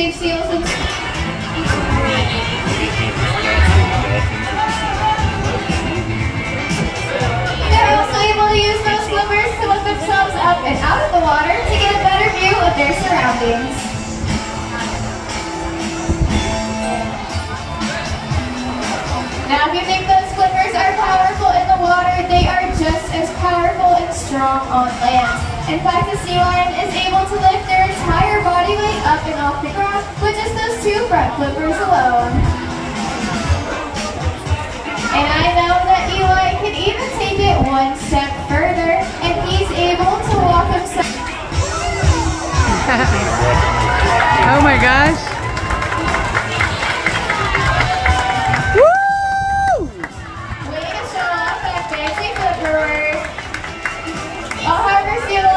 big seals and They're also able to use those flippers to lift themselves up and out of the water to get a better view of their surroundings. Now, if you think those flippers are powerful in the water, they are just as powerful and strong on land. In fact, the sea lion is able to lift their two front flippers alone. And I know that Eli can even take it one step further, and he's able to walk himself. oh my gosh. Woo! Way to show off that magic